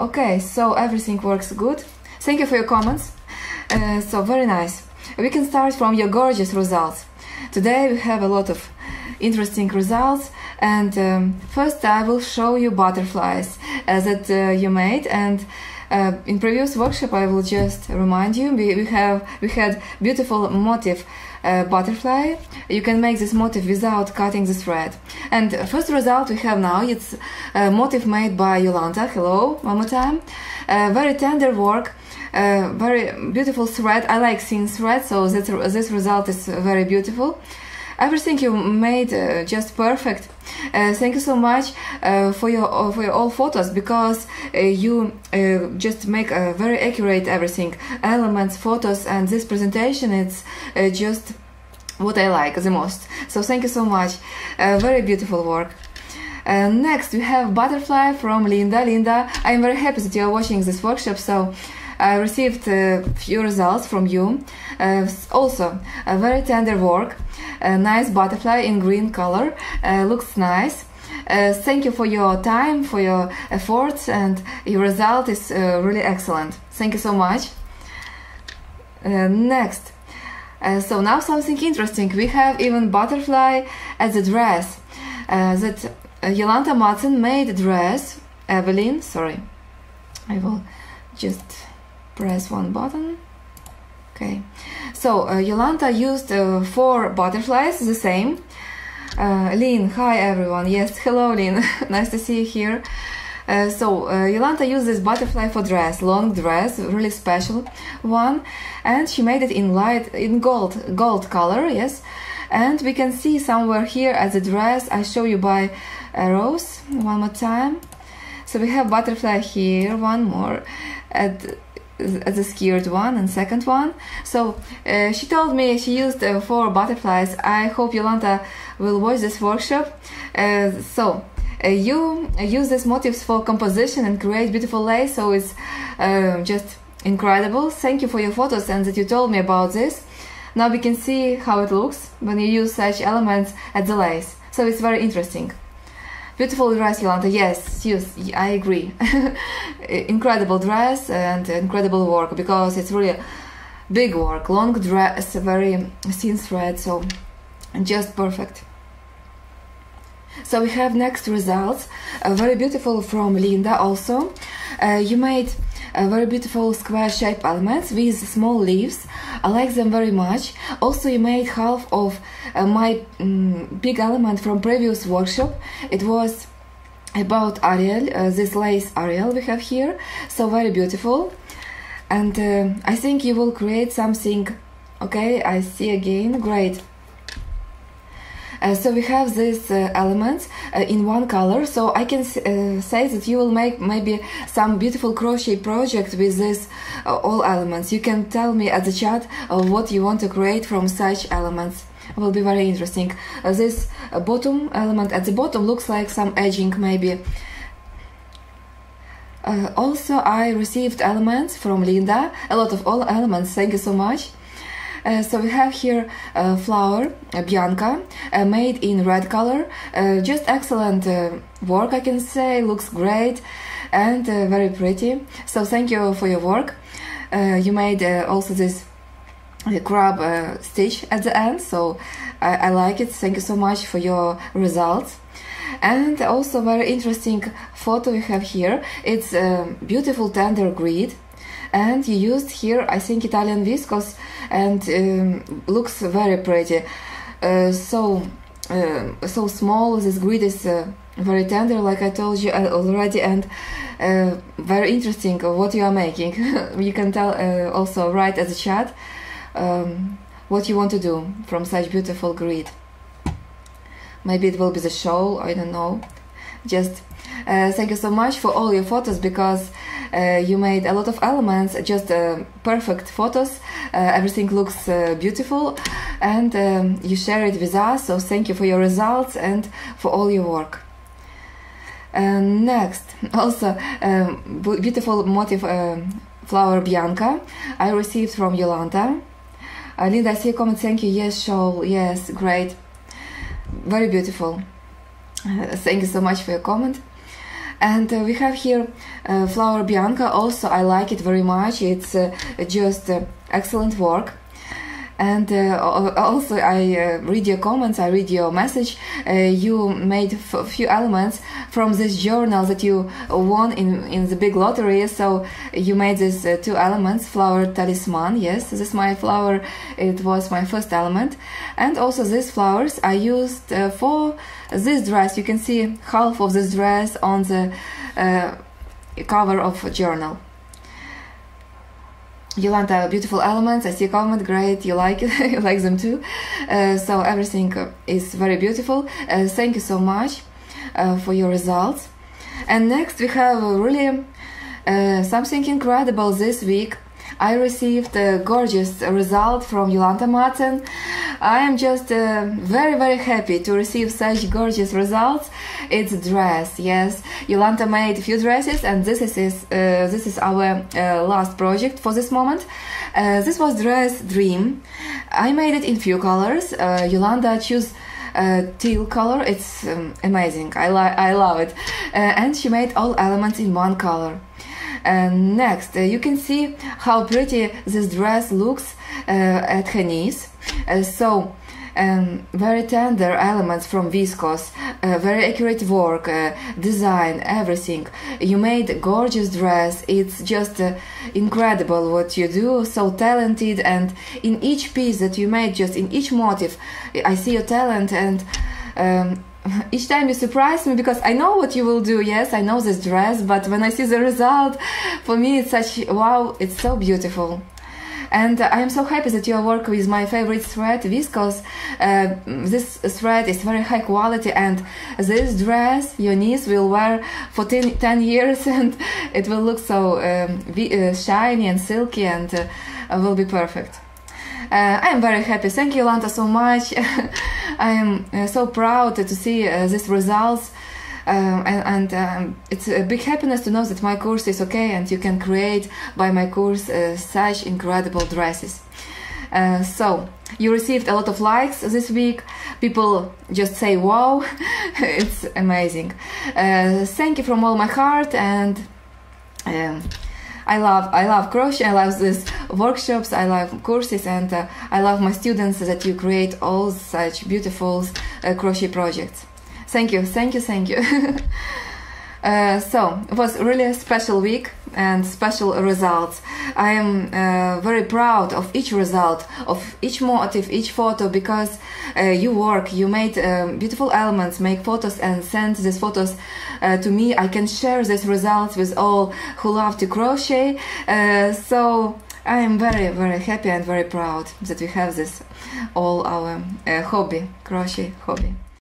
Okay, so everything works good. Thank you for your comments. Uh, so very nice. We can start from your gorgeous results. Today we have a lot of interesting results and um, first I will show you butterflies that uh, you made. And uh, in previous workshop I will just remind you we, we have we had beautiful motif uh, butterfly. You can make this motif without cutting the thread. And first result we have now it's a motif made by Yolanta. Hello one more time. Uh, very tender work uh, very beautiful thread. I like seeing thread so that this result is very beautiful everything you made uh, just perfect. Uh, thank you so much uh, for your uh, for your all photos because uh, you uh, just make a very accurate everything elements, photos, and this presentation it's just what I like the most. So thank you so much. very beautiful work. next we have butterfly from Linda. Linda, I'm very happy that you are watching this workshop. So. I received a few results from you. Uh, also, a very tender work, a nice butterfly in green color, uh, looks nice. Uh, thank you for your time, for your efforts, and your result is uh, really excellent. Thank you so much. Uh, next, uh, so now something interesting. We have even butterfly as a dress that Yolanta Madsen made a dress. Evelyn, sorry, I will just press one button. Okay. So uh, Yolanta used uh, four butterflies the same. Uh, Lynn hi everyone. Yes hello Lynn nice to see you here. Uh, so uh, Yolanta used this butterfly for dress long dress really special one. And she made it in light in gold gold color yes. And we can see somewhere here as a dress I show you by arrows one more time. So we have butterfly here one more. At the skewered one and second one. So uh, she told me she used uh, four butterflies. I hope Yolanta will watch this workshop. Uh, so uh, you use these motifs for composition and create beautiful lace. So it's uh, just incredible. Thank you for your photos and that you told me about this. Now we can see how it looks when you use such elements at the lace. So it's very interesting. Beautiful dress, Yolanta. Yes, yes, I agree. incredible dress and incredible work because it's really big work, long dress, very thin thread, so just perfect. So we have next results, uh, very beautiful from Linda also. Uh, you made uh, very beautiful square shape elements with small leaves. I like them very much. Also you made half of uh, my um, big element from previous workshop. It was about Ariel, uh, this lace Ariel we have here. So very beautiful. And uh, I think you will create something. Okay, I see again. Great. Uh, so we have these uh, elements uh, in one color. So I can uh, say that you will make maybe some beautiful crochet project with this uh, all elements. You can tell me at the chat what you want to create from such elements. Will be very interesting. This bottom element at the bottom looks like some edging maybe. Also I received elements from Linda. A lot of all elements. Thank you so much. uh, so we have here a flower, Bianca, uh, made in red color. Uh, just excellent work, I can say. Looks great and very pretty. So thank you for your work. you made also this crab uh, stitch at the end so I, I, like it thank you so much for your results and also very interesting photo we have here it's a beautiful tender grid and you used here I think Italian viscose and um, looks very pretty. Uh, so uh, so small this grid is uh, very tender like I told you uh, already and uh, very interesting what you are making. You can tell uh, also write as a chat um, what you want to do from such beautiful grid. Maybe it will be the shawl I don't know. Just uh, thank you so much for all your photos because you made a lot of elements, just uh, perfect photos. Uh, everything looks uh, beautiful and um, you share it with us. So thank you for your results and for all your work. And next, also um, beautiful motif um, flower Bianca I received from Yolanta. Uh, Linda, I see a comment. Thank you. Yes, shawl. Yes, great. Very beautiful. Uh, thank you so much for your comment. And uh, we have here uh, flower bianca. Also i like it very much. It's uh, just excellent work and uh, also I uh, read your comments, I read your message. Uh, you made a few elements from this journal that you won in, in the big lottery. So you made these uh, two elements, flower talisman. Yes, this is my flower. It was my first element. And also these flowers I used uh, for this dress. You can see half of this dress on the uh, cover of journal. Yolanta, beautiful elements. I see comment. Great, you like it. you like them too. Uh, so everything is very beautiful. Uh, thank you so much uh, for your results. And next we have really uh, something incredible this week. I received a gorgeous result from Yolanta Martin. I am just uh, very very happy to receive such gorgeous results. It's dress, yes. Yolanta made a few dresses, and this is uh, this is our uh, last project for this moment. Uh, this was dress dream. I made it in few colors. Uh, Yolanda chose uh, teal color. It's um, amazing. I I love it, uh, and she made all elements in one color. And next, uh, you can see how pretty this dress looks uh, at her knees. Uh, so, um, very tender elements from viscose, uh, very accurate work, uh, design, everything. You made a gorgeous dress. It's just uh, incredible what you do. So talented, and in each piece that you made, just in each motif, I see your talent and. Um, each time you surprise me because I know what you will do. Yes, I know this dress, but when I see the result, for me it's such wow, it's so beautiful. And I am so happy that you work with my favorite thread, viscose. Uh, this thread is very high quality, and this dress your niece will wear for 10, 10 years, and it will look so um, uh, shiny and silky, and uh, will be perfect. Uh, I am very happy. Thank you, Lanta, so much. I am uh, so proud to see uh, these results. Um, and, and um, it's a big happiness to know that my course is okay and you can create by my course uh, such incredible dresses. Uh, so you received a lot of likes this week. People just say wow, it's amazing. Uh, thank you from all my heart and. I love I love crochet. I love these workshops. I love courses, and uh, I love my students that you create all such beautiful uh, crochet projects. Thank you, thank you, thank you. Uh, so it was really a special week and special results. I am uh, very proud of each result, of each motif, each photo, because uh, you work, you made um, beautiful elements, make photos and send these photos uh, to me. I can share these results with all who love to crochet. Uh, so I am very, very happy and very proud that we have this all our hobby, crochet hobby.